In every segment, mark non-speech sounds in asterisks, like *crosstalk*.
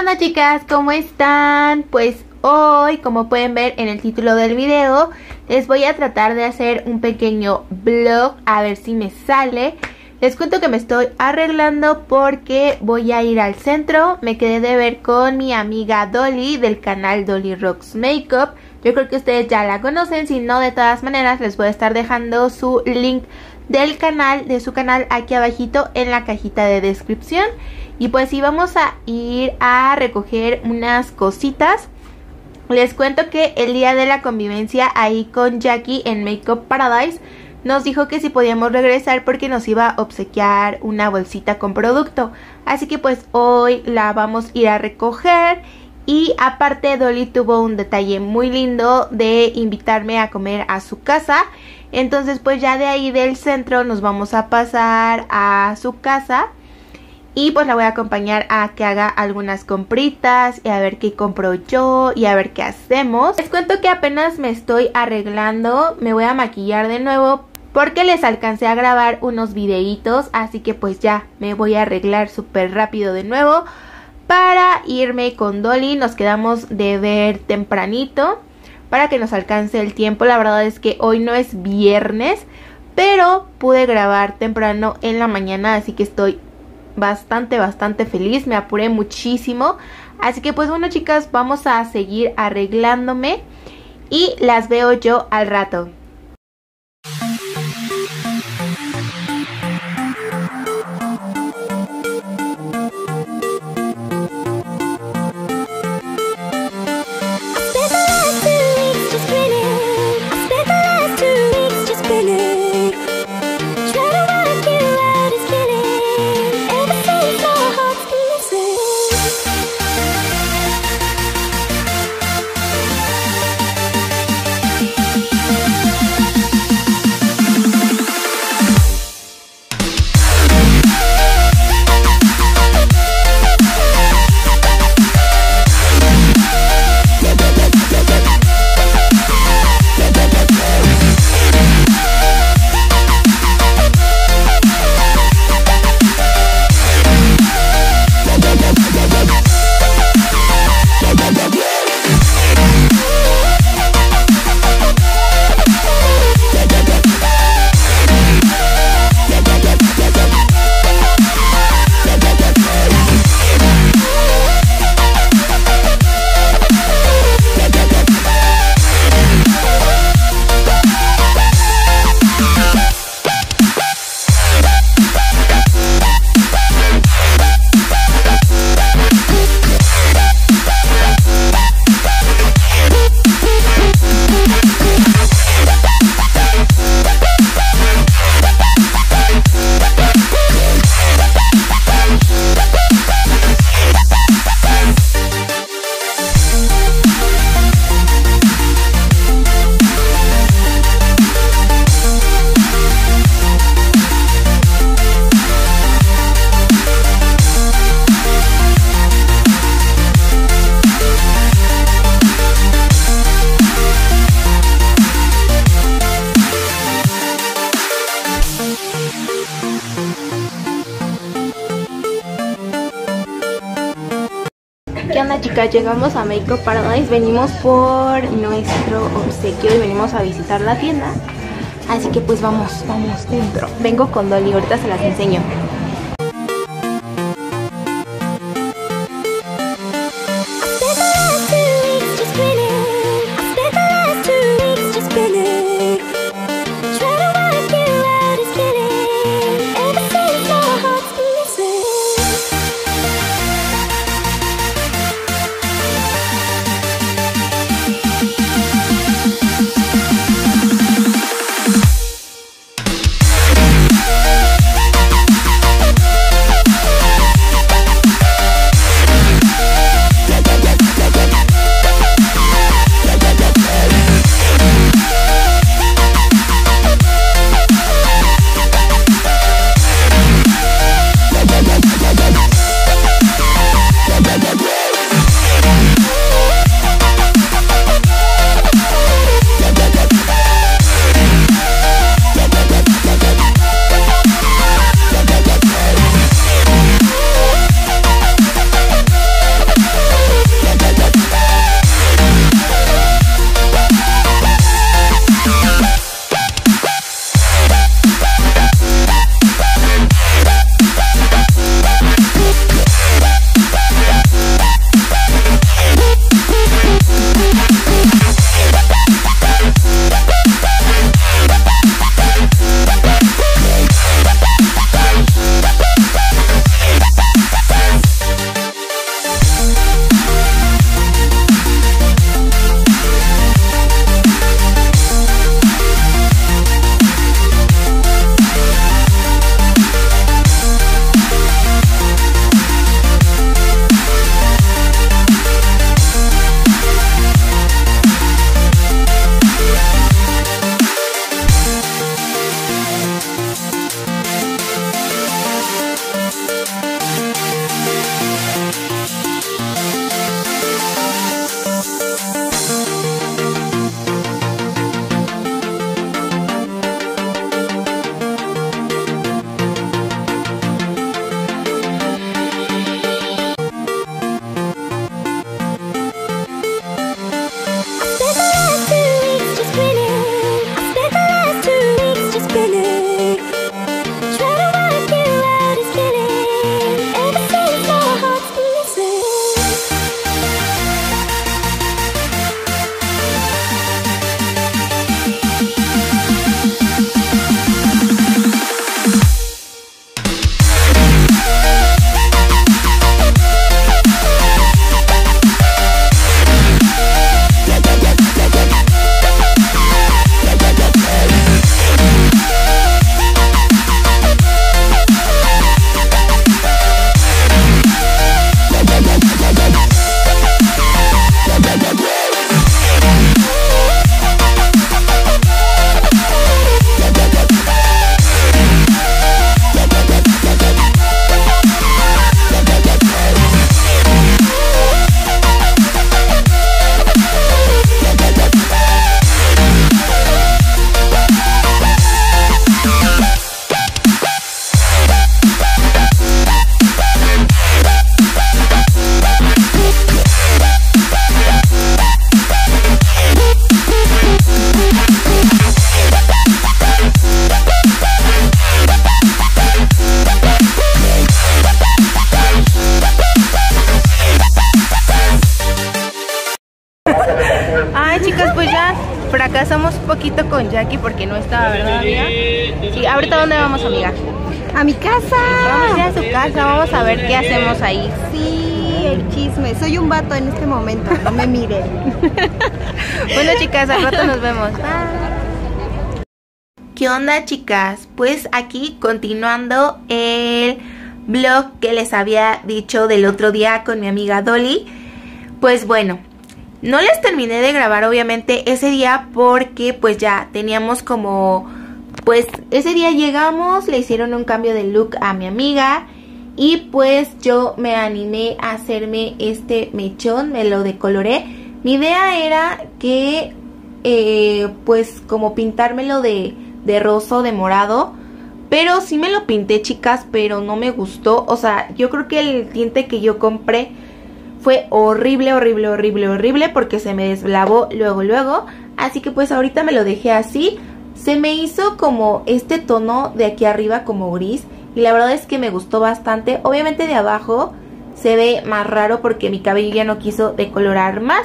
onda chicas? ¿Cómo están? Pues hoy, como pueden ver en el título del video, les voy a tratar de hacer un pequeño vlog a ver si me sale. Les cuento que me estoy arreglando porque voy a ir al centro. Me quedé de ver con mi amiga Dolly del canal Dolly Rocks Makeup. Yo creo que ustedes ya la conocen, si no de todas maneras les voy a estar dejando su link del canal, de su canal aquí abajito en la cajita de descripción. Y pues sí, vamos a ir a recoger unas cositas. Les cuento que el día de la convivencia ahí con Jackie en Makeup Paradise nos dijo que si podíamos regresar porque nos iba a obsequiar una bolsita con producto. Así que pues hoy la vamos a ir a recoger y aparte Dolly tuvo un detalle muy lindo de invitarme a comer a su casa. Entonces pues ya de ahí del centro nos vamos a pasar a su casa. Y pues la voy a acompañar a que haga algunas compritas y a ver qué compro yo y a ver qué hacemos. Les cuento que apenas me estoy arreglando, me voy a maquillar de nuevo porque les alcancé a grabar unos videitos, así que pues ya me voy a arreglar súper rápido de nuevo para irme con Dolly. Nos quedamos de ver tempranito para que nos alcance el tiempo. La verdad es que hoy no es viernes, pero pude grabar temprano en la mañana, así que estoy bastante, bastante feliz. Me apuré muchísimo. Así que pues bueno chicas, vamos a seguir arreglándome y las veo yo al rato. Chicas? Llegamos a Makeup Paradise, venimos por nuestro obsequio y venimos a visitar la tienda. Así que pues vamos, vamos dentro. Vengo con Dolly, ahorita se las enseño con Jackie porque no estaba, ¿verdad amiga? Sí, ahorita ¿dónde vamos amiga? A mi casa. Vamos a su casa, vamos a ver qué hacemos ahí. Sí, el chisme. Soy un vato en este momento, no me miren. *laughs* bueno chicas, al rato nos vemos. ¿Qué onda chicas? Pues aquí continuando el blog que les había dicho del otro día con mi amiga Dolly. Pues bueno, no les terminé de grabar obviamente ese día porque pues ya teníamos como... Pues ese día llegamos, le hicieron un cambio de look a mi amiga y pues yo me animé a hacerme este mechón, me lo decoloré. Mi idea era que eh, pues como pintármelo de, de rosa de morado. Pero sí me lo pinté chicas, pero no me gustó. O sea, yo creo que el tinte que yo compré fue horrible, horrible, horrible, horrible porque se me deslavó luego, luego. Así que pues ahorita me lo dejé así. Se me hizo como este tono de aquí arriba como gris y la verdad es que me gustó bastante. Obviamente de abajo se ve más raro porque mi cabello ya no quiso decolorar más.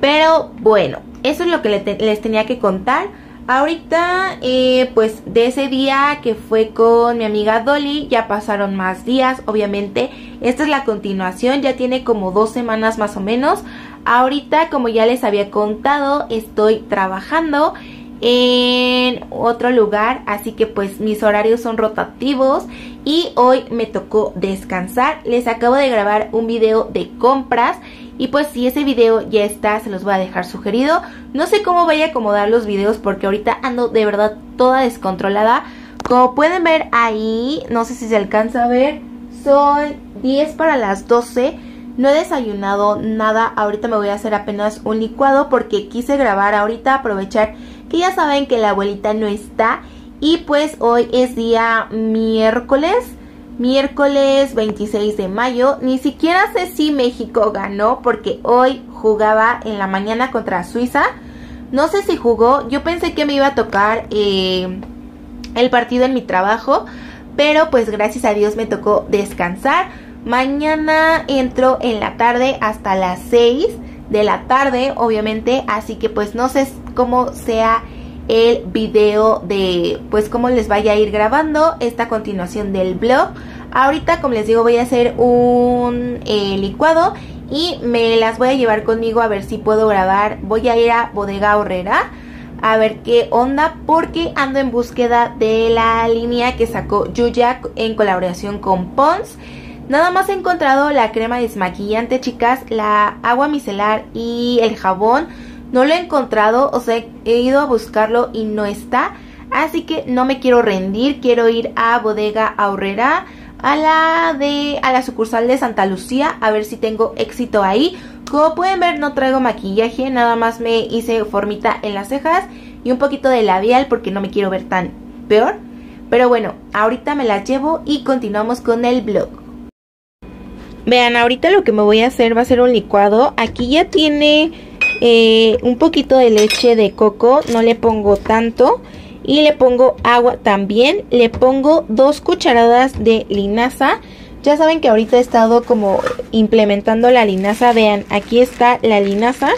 Pero bueno, eso es lo que les tenía que contar. Ahorita, eh, pues de ese día que fue con mi amiga Dolly, ya pasaron más días, obviamente. Esta es la continuación, ya tiene como dos semanas más o menos. Ahorita, como ya les había contado, estoy trabajando en otro lugar, así que pues mis horarios son rotativos y hoy me tocó descansar. Les acabo de grabar un video de compras y pues si ese video ya está, se los voy a dejar sugerido. No sé cómo voy a acomodar los videos porque ahorita ando de verdad toda descontrolada. Como pueden ver ahí, no sé si se alcanza a ver, son 10 para las 12. No he desayunado nada, ahorita me voy a hacer apenas un licuado porque quise grabar ahorita, aprovechar que ya saben que la abuelita no está. Y pues hoy es día miércoles miércoles 26 de mayo. Ni siquiera sé si México ganó porque hoy jugaba en la mañana contra Suiza. No sé si jugó. Yo pensé que me iba a tocar eh, el partido en mi trabajo. Pero pues gracias a Dios me tocó descansar. Mañana entro en la tarde hasta las 6 de la tarde, obviamente. Así que pues no sé cómo sea el video de pues cómo les vaya a ir grabando esta continuación del blog. Ahorita como les digo voy a hacer un eh, licuado y me las voy a llevar conmigo a ver si puedo grabar. Voy a ir a Bodega Horrera a ver qué onda porque ando en búsqueda de la línea que sacó Yuya en colaboración con Pons. Nada más he encontrado la crema desmaquillante chicas, la agua micelar y el jabón no lo he encontrado, o sea, he ido a buscarlo y no está. Así que no me quiero rendir, quiero ir a Bodega Aurrera, a la de a la sucursal de Santa Lucía, a ver si tengo éxito ahí. Como pueden ver, no traigo maquillaje, nada más me hice formita en las cejas y un poquito de labial porque no me quiero ver tan peor. Pero bueno, ahorita me la llevo y continuamos con el vlog. Vean, ahorita lo que me voy a hacer va a ser un licuado. Aquí ya tiene eh, un poquito de leche de coco, no le pongo tanto. Y le pongo agua también. Le pongo dos cucharadas de linaza. Ya saben que ahorita he estado como implementando la linaza. Vean, aquí está la linaza.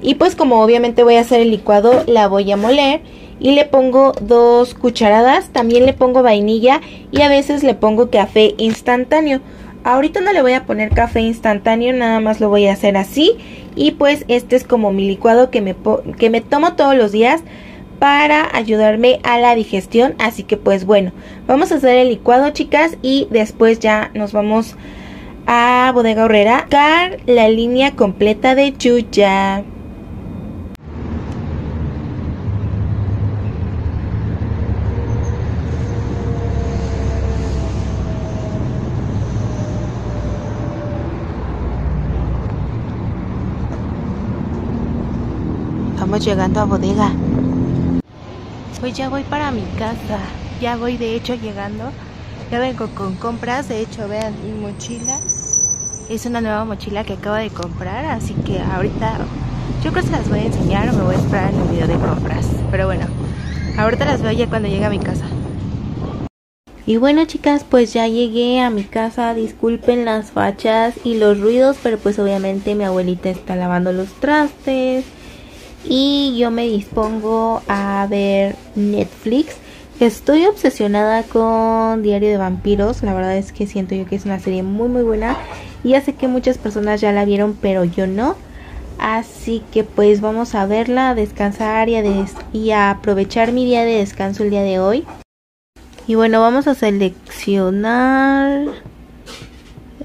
Y pues como obviamente voy a hacer el licuado, la voy a moler. Y le pongo dos cucharadas. También le pongo vainilla. Y a veces le pongo café instantáneo. Ahorita no le voy a poner café instantáneo, nada más lo voy a hacer así. Y pues este es como mi licuado que me, que me tomo todos los días para ayudarme a la digestión. Así que pues bueno, vamos a hacer el licuado chicas y después ya nos vamos a Bodega Horrera a la línea completa de Chuya. Estamos llegando a bodega. Pues ya voy para mi casa. Ya voy de hecho llegando. Ya vengo con compras. De hecho, vean mi mochila. Es una nueva mochila que acabo de comprar. Así que ahorita yo creo que se las voy a enseñar o me voy a esperar en el video de compras. Pero bueno, ahorita las veo ya cuando llegue a mi casa. Y bueno chicas, pues ya llegué a mi casa, disculpen las fachas y los ruidos, pero pues obviamente mi abuelita está lavando los trastes y yo me dispongo a ver Netflix. Estoy obsesionada con Diario de Vampiros, la verdad es que siento yo que es una serie muy muy buena y ya sé que muchas personas ya la vieron, pero yo no. Así que pues vamos a verla, a descansar y a, y aprovechar mi día de descanso el día de hoy. Y bueno, vamos a seleccionar.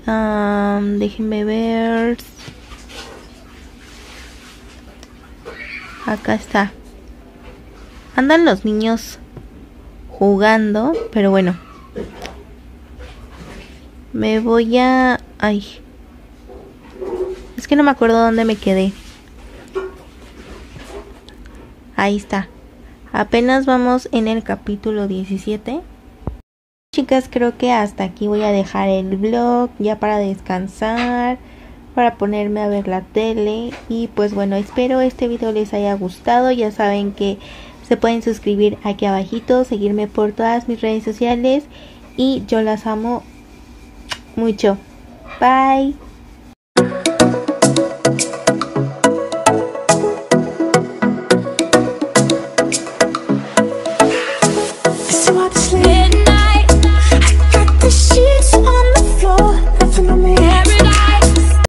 déjenme ver. Acá está. Andan los niños jugando, pero bueno. Me voy a... Ay. Es que no me acuerdo dónde me quedé. Ahí está. Apenas vamos en el capítulo 17. Chicas, creo que hasta aquí voy a dejar el vlog ya para descansar, para ponerme a ver la tele y pues bueno, espero este video les haya gustado, ya saben que se pueden suscribir aquí abajito, seguirme por todas mis redes sociales y yo las amo mucho. Bye.